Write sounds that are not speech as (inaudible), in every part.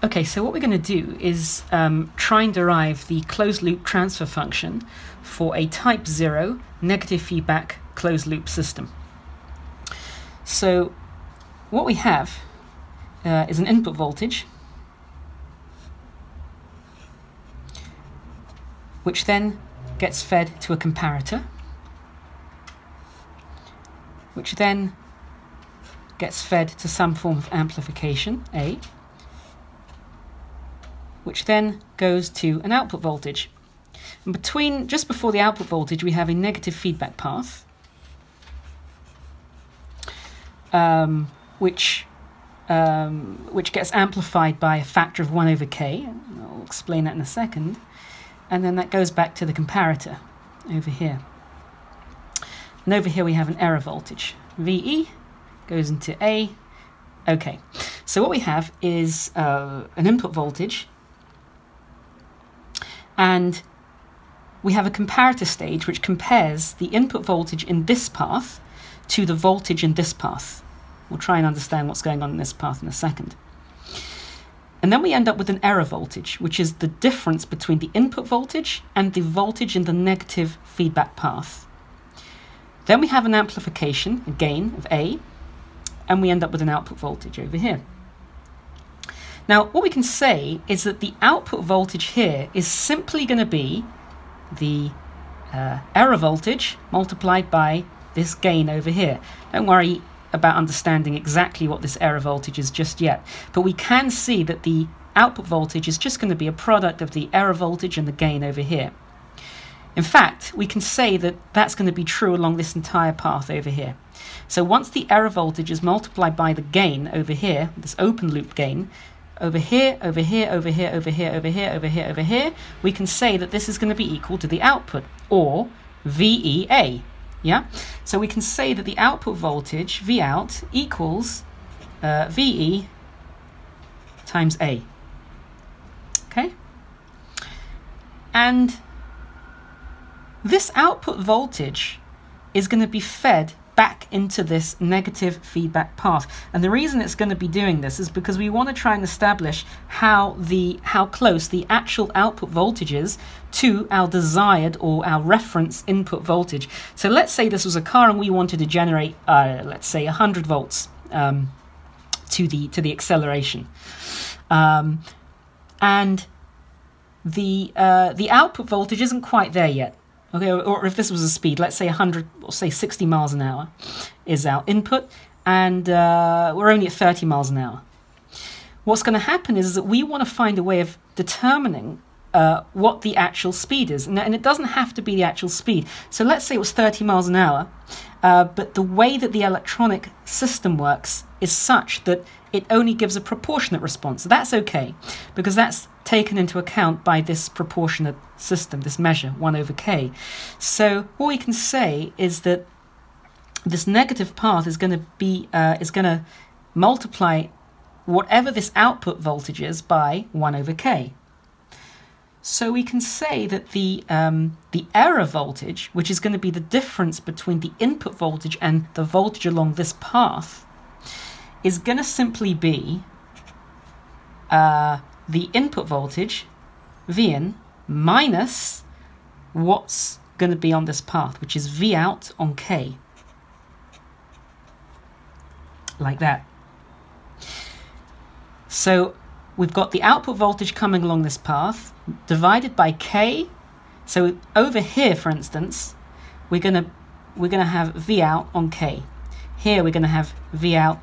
Okay, so what we're going to do is um, try and derive the closed loop transfer function for a type 0 negative feedback closed loop system. So what we have uh, is an input voltage which then gets fed to a comparator which then gets fed to some form of amplification, A, which then goes to an output voltage. And between, just before the output voltage, we have a negative feedback path, um, which um, which gets amplified by a factor of 1 over k. I'll explain that in a second. And then that goes back to the comparator over here. And over here we have an error voltage. VE goes into A. Okay, so what we have is uh, an input voltage and we have a comparator stage which compares the input voltage in this path to the voltage in this path. We'll try and understand what's going on in this path in a second. And then we end up with an error voltage, which is the difference between the input voltage and the voltage in the negative feedback path. Then we have an amplification, a gain of A, and we end up with an output voltage over here. Now, what we can say is that the output voltage here is simply going to be the uh, error voltage multiplied by this gain over here. Don't worry about understanding exactly what this error voltage is just yet, but we can see that the output voltage is just going to be a product of the error voltage and the gain over here. In fact, we can say that that's going to be true along this entire path over here. So once the error voltage is multiplied by the gain over here, this open loop gain, over here, over here, over here, over here, over here, over here, over here, we can say that this is going to be equal to the output, or VEA. Yeah? So we can say that the output voltage, V out, equals uh, VE times A. Okay? And this output voltage is going to be fed back into this negative feedback path. And the reason it's going to be doing this is because we want to try and establish how the how close the actual output voltage is to our desired or our reference input voltage. So let's say this was a car and we wanted to generate, uh, let's say, 100 volts um, to the to the acceleration, um, and the uh, the output voltage isn't quite there yet. Okay, or if this was a speed, let's say 100 or say 60 miles an hour is our input, and uh, we're only at 30 miles an hour. What's going to happen is, that we want to find a way of determining uh, what the actual speed is. And, and, it doesn't have to be the actual speed. So let's say it was 30 miles an hour, uh, but the way that the electronic system works is such that it only gives a proportionate response. So That's okay, because that's taken into account by this proportionate system, this measure, 1 over k. So what we can say is that this negative path is going to be uh, is going to multiply whatever this output voltage is by 1 over k. So we can say that the, um, the error voltage, which is going to be the difference between the input voltage and the voltage along this path, is going to simply be uh, the input voltage, Vin, minus what's going to be on this path, which is V out on K. Like that. So we've got the output voltage coming along this path divided by K. So over here, for instance, we're going to we're going to have V out on K. Here we're going to have V out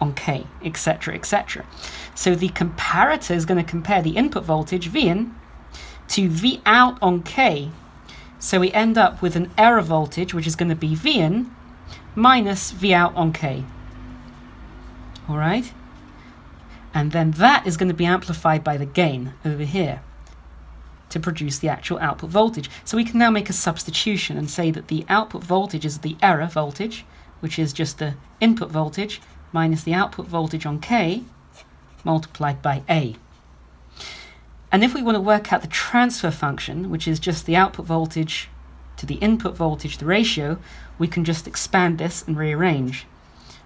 on K, etc., etc. So the comparator is going to compare the input voltage, V in, to V out on K. So we end up with an error voltage, which is going to be V in minus V out on K. All right? And then that is going to be amplified by the gain over here to produce the actual output voltage. So we can now make a substitution and say that the output voltage is the error voltage, which is just the input voltage, minus the output voltage on K multiplied by A. And if we want to work out the transfer function, which is just the output voltage to the input voltage, the ratio, we can just expand this and rearrange.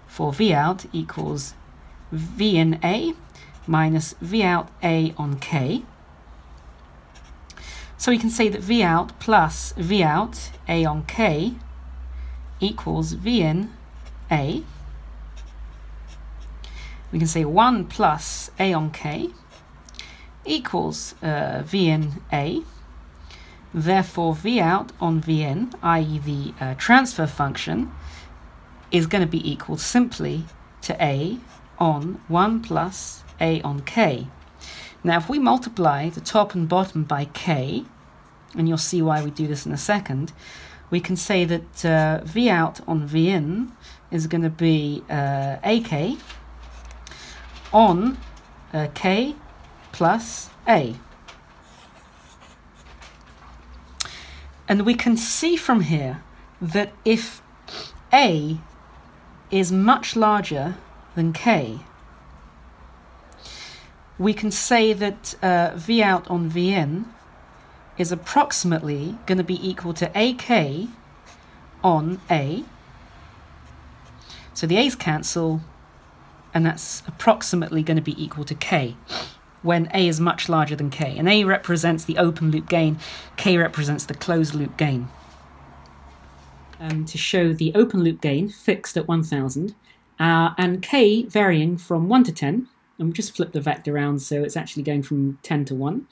For V out equals V in A minus V out A on K. So we can say that V out plus V out A on K equals V in A. We can say 1 plus A on K equals uh, V in A. Therefore, V out on vn, i.e. the uh, transfer function, is going to be equal simply to A on 1 plus A on K. Now, if we multiply the top and bottom by K, and you'll see why we do this in a second, we can say that uh, V out on V in is going to be uh, AK on uh, K plus A. And we can see from here that if A is much larger than K, we can say that uh, V out on V in is approximately going to be equal to AK on A. So the A's cancel, and that's approximately going to be equal to K when A is much larger than K. And A represents the open loop gain, K represents the closed loop gain. Um, to show the open loop gain fixed at 1000 uh, and K varying from 1 to 10. And we just flip the vector around so it's actually going from 10 to 1.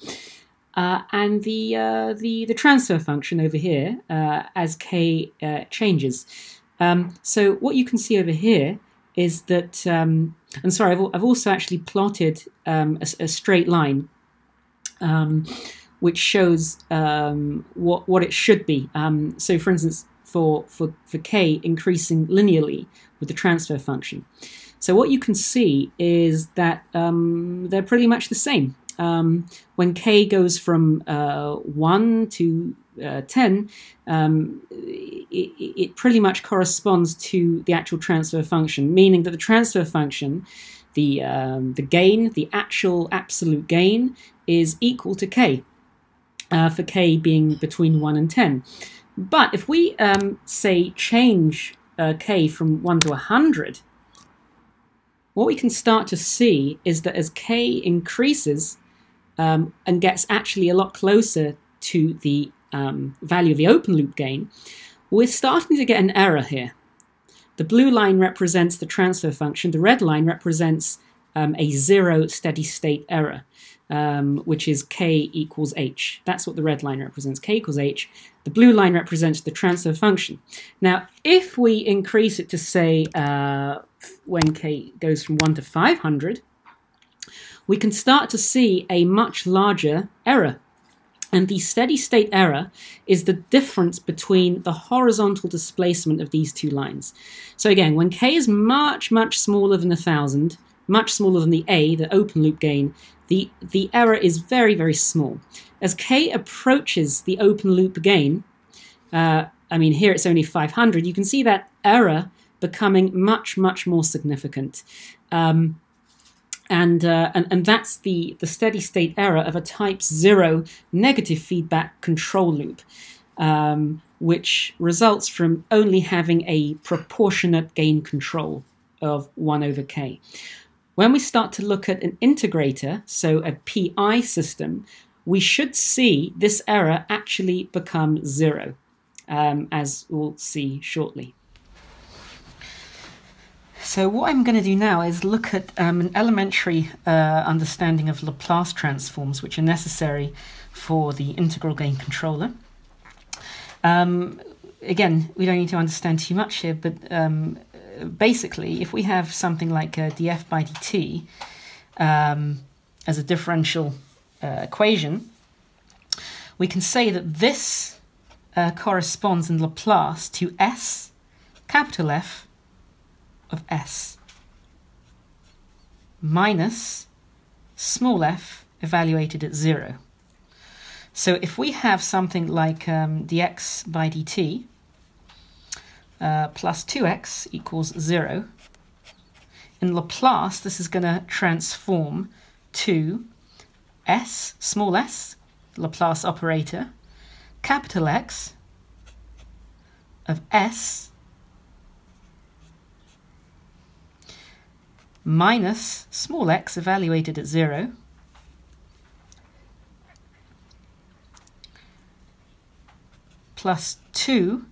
Uh, and the, uh, the, the transfer function over here uh, as K uh, changes. Um, so what you can see over here is that, um, and sorry, I've, I've, also actually plotted um, a, a, straight line um, which shows um, what, what it should be. Um, so for instance, for, for, for K increasing linearly with the transfer function. So what you can see is that they're pretty much the same um, when k goes from uh, 1 to uh, 10, um, it, it, pretty much corresponds to the actual transfer function, meaning that the transfer function, the, um, the gain, the actual absolute gain, is equal to k, uh, for k being between 1 and 10. But if we, um, say, change uh, k from 1 to 100, what we can start to see is that as k increases, um, and gets actually a lot closer to the um, value of the open loop gain, we're starting to get an error here. The blue line represents the transfer function, the red line represents um, a zero steady state error, um, which is k equals h. That's what the red line represents, k equals h. The blue line represents the transfer function. Now, if we increase it to say uh, when k goes from 1 to 500, we can start to see a much larger error. And the steady state error is the difference between the horizontal displacement of these two lines. So again, when k is much, much smaller than 1,000, much smaller than the A, the open loop gain, the, the error is very, very small. As k approaches the open loop gain, uh, I mean, here it's only 500, you can see that error becoming much, much more significant. Um, and, uh, and, and that's the, the steady state error of a type 0 negative feedback control loop, um, which results from only having a proportionate gain control of 1 over k. When we start to look at an integrator, so a PI system, we should see this error actually become 0, um, as we'll see shortly. So what I'm going to do now is look at um, an elementary uh, understanding of Laplace transforms, which are necessary for the integral gain controller. Um, again, we don't need to understand too much here, but um, basically, if we have something like uh, df by dt um, as a differential uh, equation, we can say that this uh, corresponds in Laplace to s, capital F, of s minus small f evaluated at 0. So if we have something like um, dx by dt uh, plus 2x equals 0, in Laplace this is going to transform to s, small s, Laplace operator, capital X of s minus small x evaluated at 0 plus 2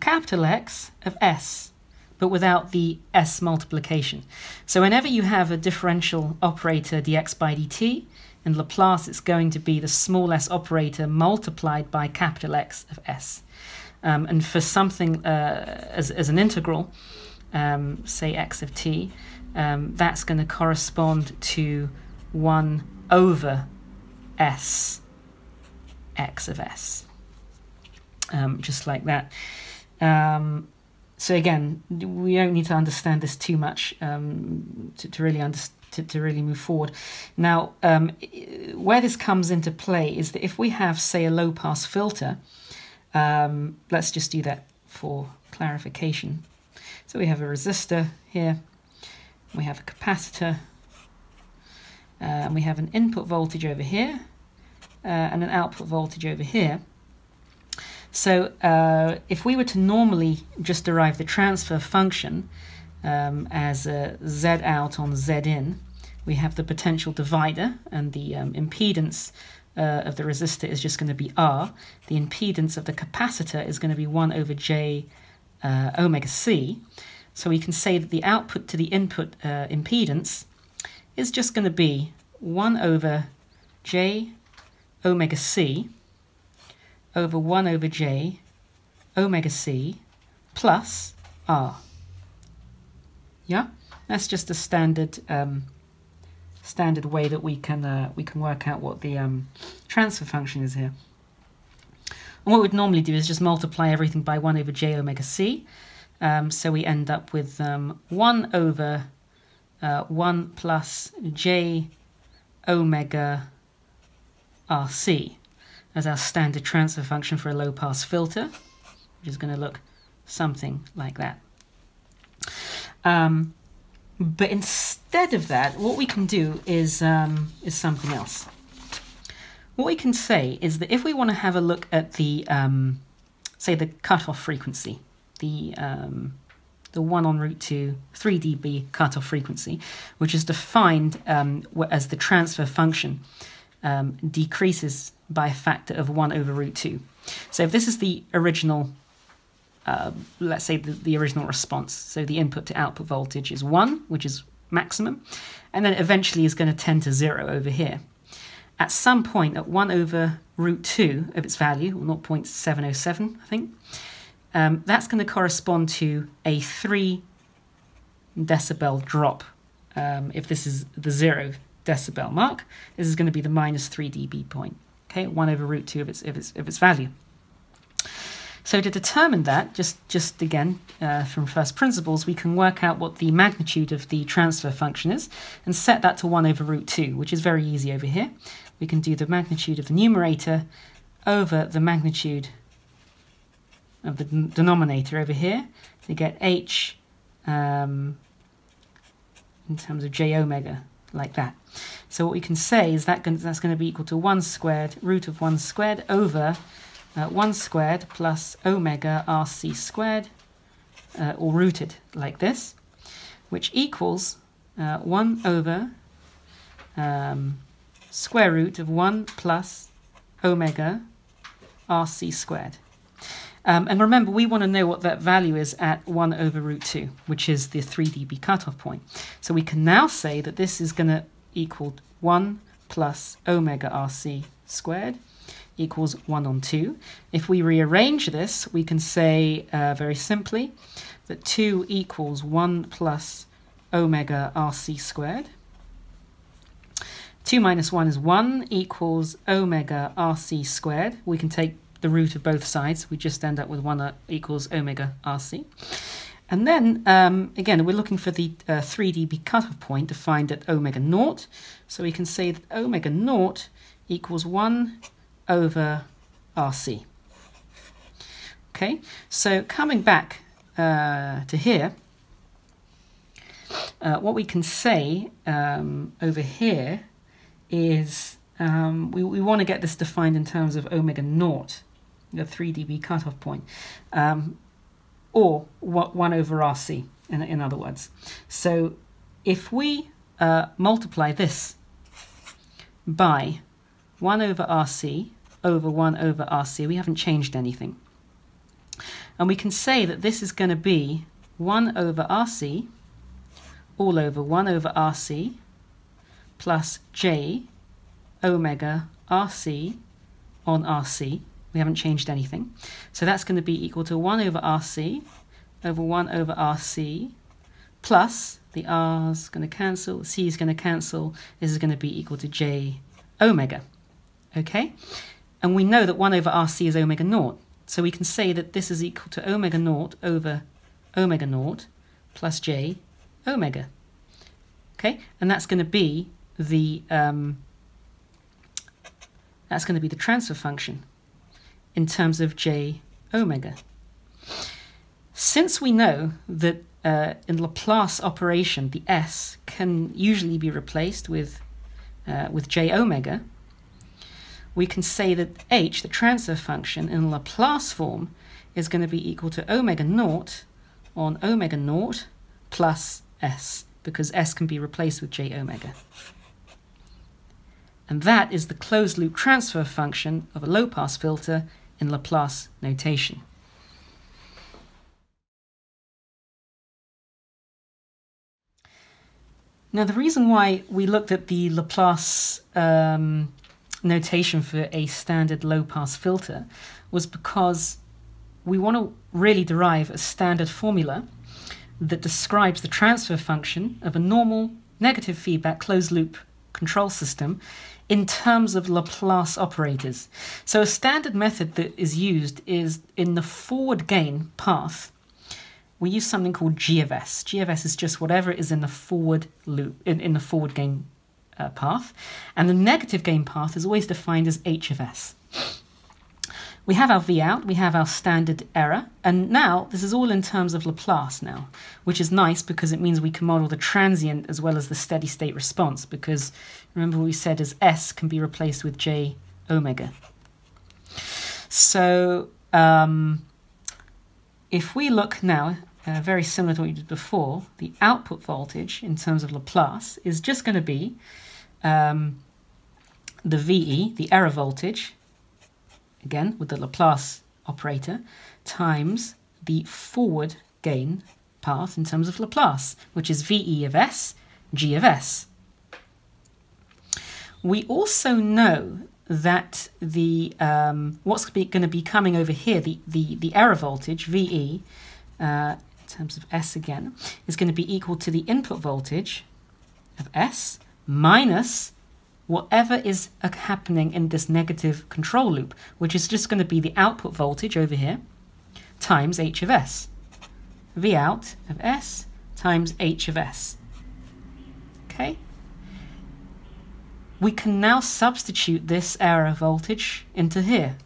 capital X of s, but without the s multiplication. So whenever you have a differential operator dx by dt, in Laplace it's going to be the small s operator multiplied by capital X of s. Um, and for something uh, as, as an integral, um, say x of t, um, that's going to correspond to 1 over s x of s um, just like that. Um, so again, we don't need to understand this too much um, to, to, really. To, to really move forward. Now, um, where this comes into play is that if we have, say, a low pass filter, um, let's just do that for clarification. So we have a resistor here, we have a capacitor, uh, and we have an input voltage over here, uh, and an output voltage over here. So uh, if we were to normally just derive the transfer function um, as a Z out on Z in, we have the potential divider and the um, impedance uh, of the resistor is just going to be R. The impedance of the capacitor is going to be 1 over J uh, omega C. So we can say that the output to the input uh, impedance is just going to be 1 over J omega C over 1 over j omega c plus r. Yeah, that's just a standard um, standard way that we can uh, we can work out what the um, transfer function is here. And what we'd normally do is just multiply everything by 1 over j omega c. Um, so we end up with um, 1 over uh, 1 plus j omega rc as our standard transfer function for a low pass filter, which is going to look something like that. Um, but instead of that, what we can do is, um, is something else. What we can say is that if we want to have a look at the, um, say, the cutoff frequency, the, um, the 1 on root 2 3 dB cutoff frequency, which is defined um, as the transfer function um, decreases by a factor of 1 over root 2. So if this is the original, uh, let's say the, the original response, so the input to output voltage is 1, which is maximum, and then eventually is going to tend to 0 over here. At some point at 1 over root 2 of its value, or 0.707, I think, um, that's going to correspond to a 3 decibel drop um, if this is the 0 decibel mark. This is going to be the minus 3 dB point okay, 1 over root 2 of its, of its, of its value. So to determine that, just, just again, uh, from first principles, we can work out what the magnitude of the transfer function is and set that to 1 over root 2, which is very easy over here. We can do the magnitude of the numerator over the magnitude of the denominator over here to get h um, in terms of j omega, like that. So what we can say is that that's going to be equal to 1 squared root of 1 squared over uh, 1 squared plus omega rc squared, uh, or rooted like this, which equals uh, 1 over um, square root of 1 plus omega rc squared. Um, and remember, we want to know what that value is at 1 over root 2, which is the 3 dB cutoff point. So we can now say that this is going to equal 1 plus omega rc squared equals 1 on 2. If we rearrange this, we can say uh, very simply that 2 equals 1 plus omega rc squared. 2 minus 1 is 1 equals omega rc squared. We can take the root of both sides. We just end up with 1 equals omega rc. And then, um, again, we're looking for the uh, 3 dB cutoff point defined at omega naught. So we can say that omega naught equals 1 over RC. Okay, so coming back uh, to here, uh, what we can say um, over here is um, we, we want to get this defined in terms of omega naught, the 3 dB cutoff point. Um, or 1 over RC, in, in other words. So if we uh, multiply this by 1 over RC over 1 over RC, we haven't changed anything. And we can say that this is going to be 1 over RC all over 1 over RC plus J omega RC on RC. We haven't changed anything. So that's going to be equal to 1 over RC over 1 over RC plus the R's going to cancel, C is going to cancel, this is going to be equal to J omega. Okay? And we know that 1 over RC is omega naught. So we can say that this is equal to omega naught over omega naught plus J omega. Okay? And that's going to be the um, that's going to be the transfer function in terms of j omega. Since we know that uh, in Laplace operation the s can usually be replaced with uh, with j omega, we can say that h, the transfer function in Laplace form, is going to be equal to omega naught on omega naught plus s, because s can be replaced with j omega. And that is the closed loop transfer function of a low pass filter in Laplace notation. Now, the reason why we looked at the Laplace um, notation for a standard low pass filter was because we want to really derive a standard formula that describes the transfer function of a normal negative feedback closed loop control system in terms of Laplace operators. So a standard method that is used is in the forward gain path, we use something called G of S. G of S is just whatever is in the forward loop, in, in the forward gain uh, path. And the negative gain path is always defined as H of S. We have our V out, we have our standard error, and now this is all in terms of Laplace now, which is nice because it means we can model the transient as well as the steady state response because remember what we said is S can be replaced with J omega. So um, if we look now, uh, very similar to what we did before, the output voltage in terms of Laplace is just going to be um, the VE, the error voltage, again with the Laplace operator, times the forward gain path in terms of Laplace, which is VE of S, G of S. We also know that the um, what's going to be coming over here, the, the, the error voltage, VE, uh, in terms of S again, is going to be equal to the input voltage of S minus whatever is uh, happening in this negative control loop, which is just going to be the output voltage over here, times h of s. V out of s times h of s. Okay? We can now substitute this error voltage into here.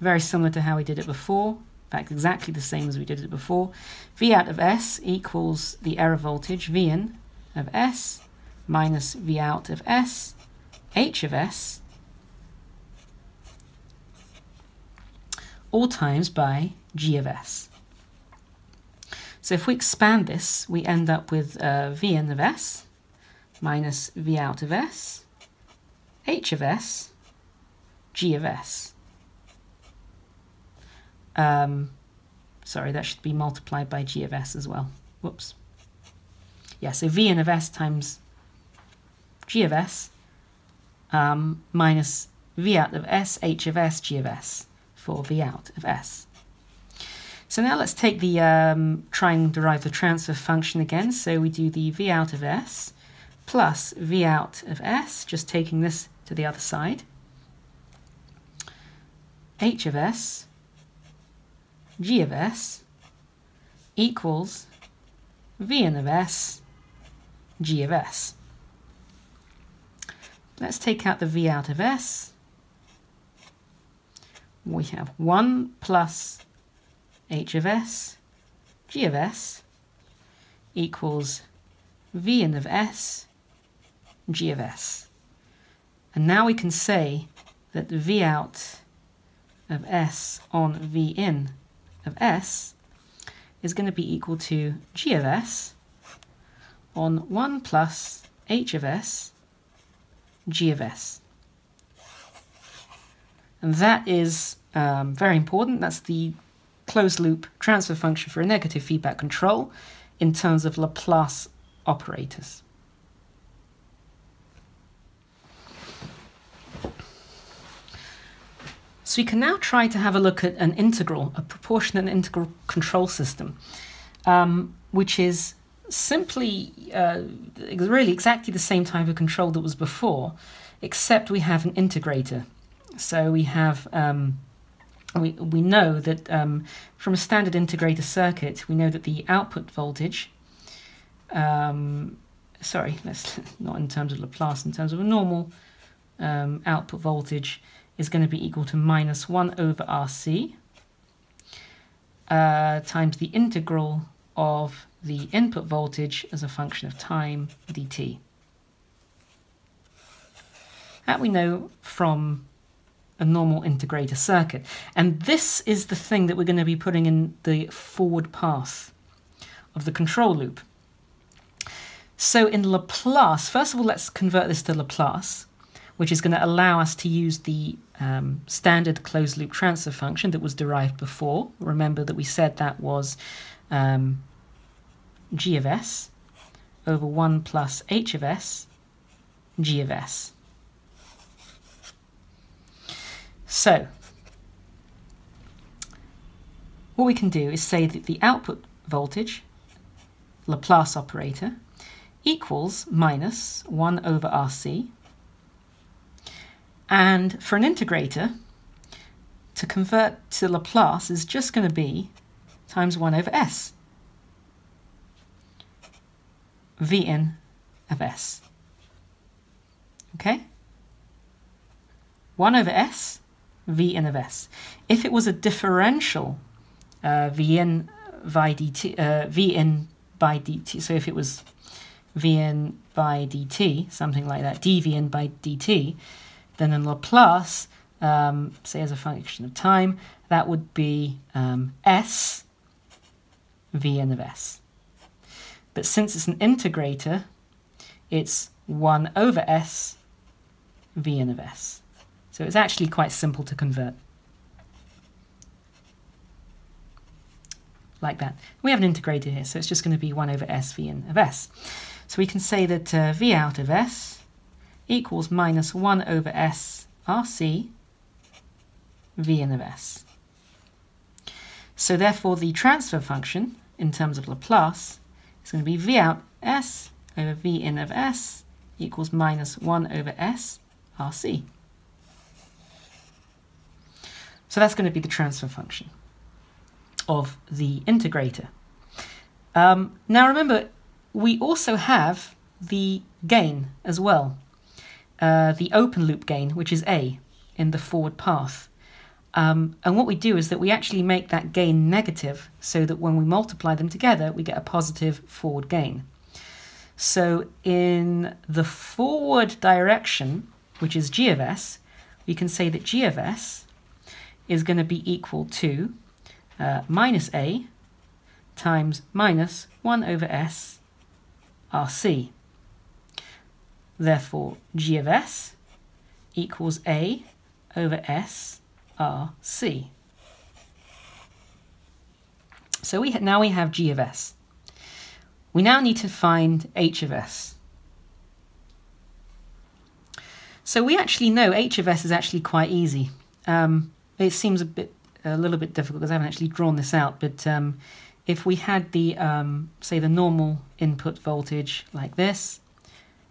Very similar to how we did it before. In fact, exactly the same as we did it before. V out of S equals the error voltage, V in of S minus V out of S, H of S, all times by G of S. So if we expand this, we end up with uh, V in of S minus V out of S, H of S, G of S. Um, sorry, that should be multiplied by G of S as well. Whoops. Yeah, so V in of S times g of s um, minus v out of s, h of s, g of s for v out of s. So now let's take the, um, try and derive the transfer function again. So we do the v out of s plus v out of s, just taking this to the other side. h of s, g of s equals v in of s, g of s. Let's take out the v out of s. We have 1 plus h of s, g of s equals v in of s, g of s. And now we can say that v out of s on v in of s is going to be equal to g of s on 1 plus h of s g of s. And that is um, very important. That's the closed loop transfer function for a negative feedback control in terms of Laplace operators. So we can now try to have a look at an integral, a proportionate integral control system, um, which is simply uh, really exactly the same type of control that was before, except we have an integrator. So we have um, we we know that um, from a standard integrator circuit, we know that the output voltage. Um, sorry, let's (laughs) not in terms of Laplace, in terms of a normal um, output voltage is going to be equal to minus 1 over RC uh, times the integral of the input voltage as a function of time dt. That we know from a normal integrator circuit. And this is the thing that we're going to be putting in the forward path of the control loop. So in Laplace, first of all, let's convert this to Laplace, which is going to allow us to use the um, standard closed loop transfer function that was derived before. Remember that we said that was um, g of s over 1 plus h of s g of s. So, what we can do is say that the output voltage, Laplace operator, equals minus 1 over RC. And for an integrator, to convert to Laplace is just going to be times 1 over S. Vn of s. Okay? 1 over s, Vn of s. If it was a differential uh, Vn by dt, uh, Vn by dt, so if it was Vn by dt, something like that, dVn by dt, then in Laplace, um, say as a function of time, that would be um, s Vn of s. But since it's an integrator, it's 1 over s Vn of s. So it's actually quite simple to convert. Like that. We have an integrator here, so it's just going to be 1 over s Vn of s. So we can say that uh, V out of s equals minus 1 over s Rc Vn of s. So therefore the transfer function in terms of Laplace it's going to be V out S over V in of S equals minus 1 over S RC. So that's going to be the transfer function of the integrator. Um, now remember, we also have the gain as well, uh, the open loop gain, which is A in the forward path. Um, and what we do is that we actually make that gain negative so that when we multiply them together, we get a positive forward gain. So in the forward direction, which is g of s, we can say that g of s is going to be equal to uh, minus a times minus 1 over s rc. Therefore, g of s equals a over s RC. So we now we have G of S. We now need to find H of S. So we actually know H of S is actually quite easy. Um, it seems a bit a little bit difficult because I haven't actually drawn this out, but um, if we had the, um, say, the normal input voltage like this,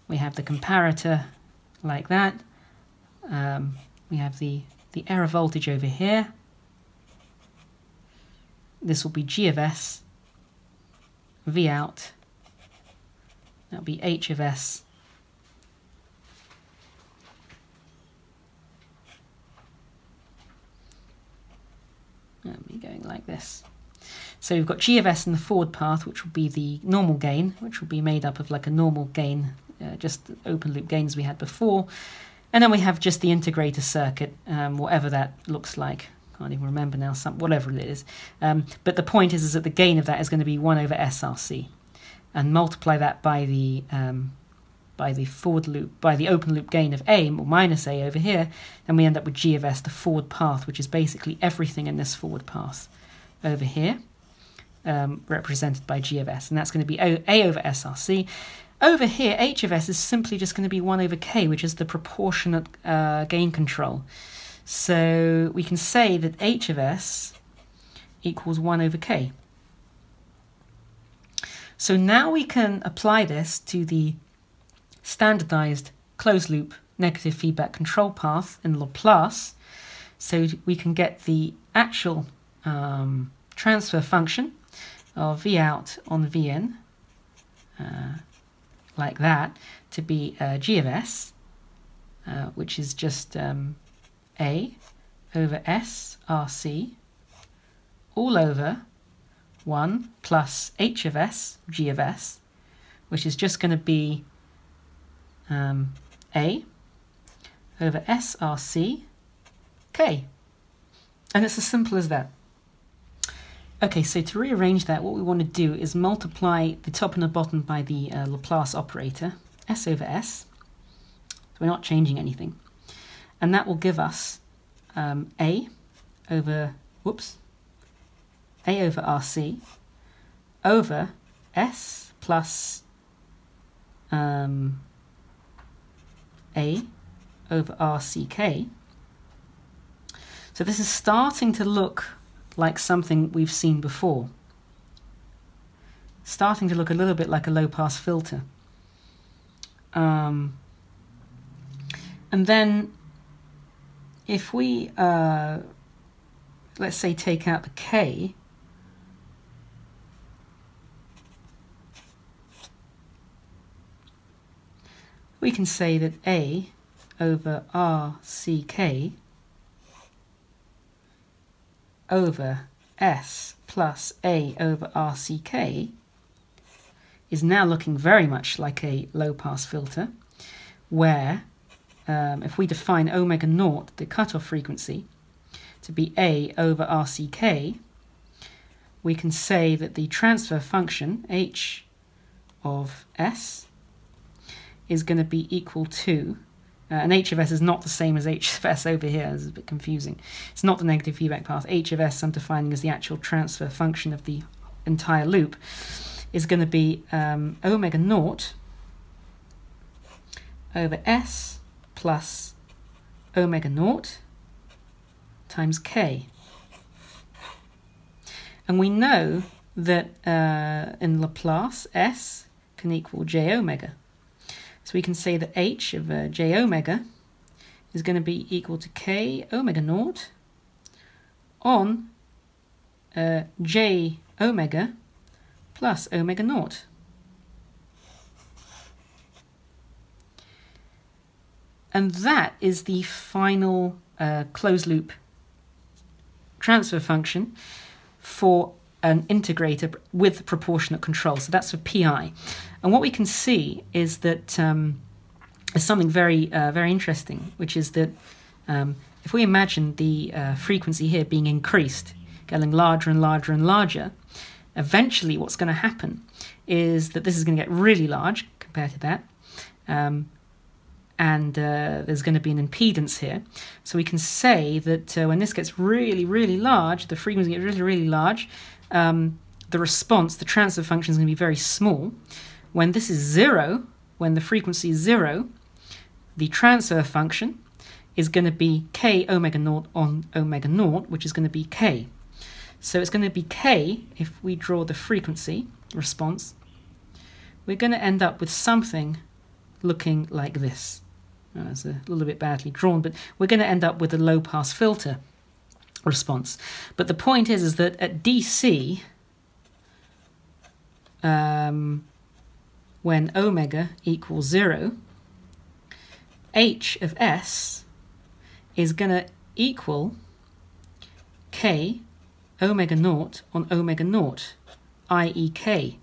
we have the comparator like that, um, we have the the error voltage over here. This will be G of S, V out, that'll be H of S, be going like this. So we've got G of S in the forward path, which will be the normal gain, which will be made up of like a normal gain, uh, just open loop gains we had before. And then we have just the integrator circuit, um, whatever that looks like. Can't even remember now, some, whatever it is. Um, but the point is, is that the gain of that is going to be 1 over SRC. and multiply that by the um, by the forward loop by the open loop gain of a or minus a over here, then we end up with g of s, the forward path, which is basically everything in this forward path over here, um, represented by g of s, and that's going to be o, a over src. Over here, h of s is simply just going to be 1 over k, which is the proportionate uh, gain control. So we can say that h of s equals 1 over k. So now we can apply this to the standardized closed loop negative feedback control path in Laplace. So we can get the actual um, transfer function of V out on V in, uh, like that, to be G of S, uh, which is just um, A over S RC all over 1 plus h of s, g of s, which is just going to be um, a over src k. And it's as simple as that. Okay, so to rearrange that, what we want to do is multiply the top and the bottom by the uh, Laplace operator, s over s. So we're not changing anything. And that will give us um, a over, whoops, a over RC over S plus um, A over RCK. So this is starting to look like something we've seen before. Starting to look a little bit like a low-pass filter. Um, and then if we, uh, let's say, take out the K, we can say that A over RCK over S plus A over RCK is now looking very much like a low-pass filter, where um, if we define omega naught, the cutoff frequency, to be A over RCK, we can say that the transfer function, H of S, is going to be equal to, uh, and h of s is not the same as h of s over here, it's a bit confusing. It's not the negative feedback path. h of s I'm defining as the actual transfer function of the entire loop, is going to be um, omega naught over s plus omega naught times k. And we know that uh, in Laplace, s can equal j omega. So we can say that h of uh, j omega is going to be equal to k omega naught on uh, j omega plus omega naught. And that is the final uh, closed loop transfer function for an integrator with proportionate control. So that's for PI. And what we can see is that um, is something very, uh, very interesting, which is that um, if we imagine the uh, frequency here being increased, getting larger and larger and larger, eventually what's going to happen is that this is going to get really large compared to that. Um, and uh, there's going to be an impedance here. So we can say that uh, when this gets really, really large, the frequency gets really, really large, um, the response, the transfer function is going to be very small. When this is zero, when the frequency is zero, the transfer function is going to be k omega naught on omega naught, which is going to be k. So it's going to be k if we draw the frequency response. We're going to end up with something looking like this. It's a little bit badly drawn, but we're going to end up with a low pass filter response. But the point is, is that at DC, um, when omega equals zero, h of s is going to equal k omega naught on omega naught, i.e. k.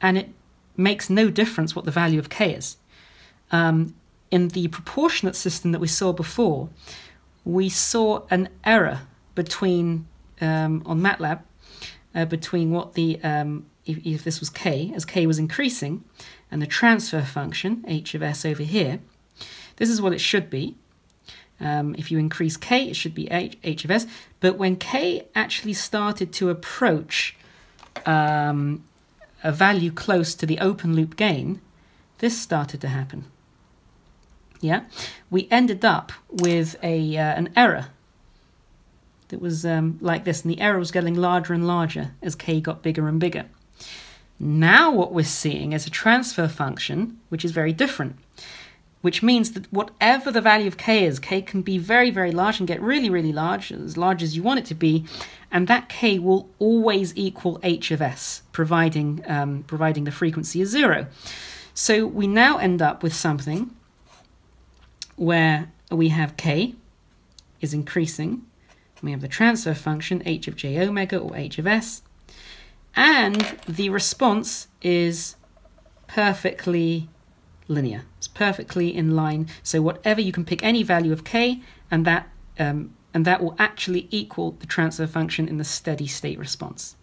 And it makes no difference what the value of k is. Um, in the proportionate system that we saw before, we saw an error between um, on MATLAB uh, between what the, um, if, if this was k, as k was increasing, and the transfer function, h of s over here, this is what it should be. Um, if you increase k, it should be h, h of s. But when k actually started to approach um, a value close to the open loop gain, this started to happen. Yeah, we ended up with a uh, an error that was um, like this, and the error was getting larger and larger as k got bigger and bigger. Now what we're seeing is a transfer function which is very different, which means that whatever the value of k is, k can be very, very large and get really, really large, as large as you want it to be, and that k will always equal h of s, providing, um, providing the frequency is zero. So we now end up with something where we have k is increasing, we have the transfer function h of j omega or h of s, and the response is perfectly linear. It's perfectly in line. So whatever you can pick any value of k, and that um, and that will actually equal the transfer function in the steady state response.